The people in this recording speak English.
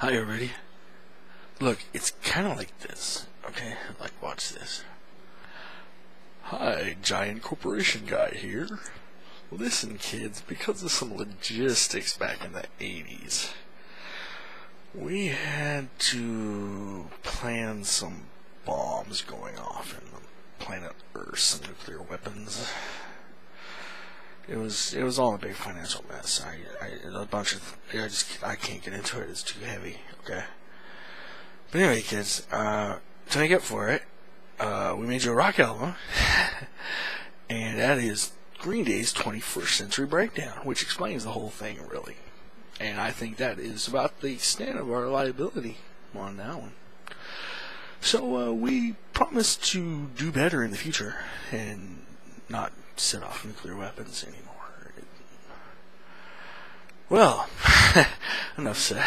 Hi, everybody. Look, it's kind of like this, okay? Like, watch this. Hi, giant corporation guy here. Listen, kids, because of some logistics back in the 80s, we had to plan some bombs going off in the planet Earth, some nuclear weapons. It was it was all a big financial mess. I, I a bunch of I just I can't get into it. It's too heavy. Okay. But anyway, kids, uh, to make up for it, uh, we made you a rock album, and that is Green Day's 21st Century Breakdown, which explains the whole thing really. And I think that is about the extent of our liability on that one. So uh, we promise to do better in the future and not set off nuclear weapons anymore. Well, enough said.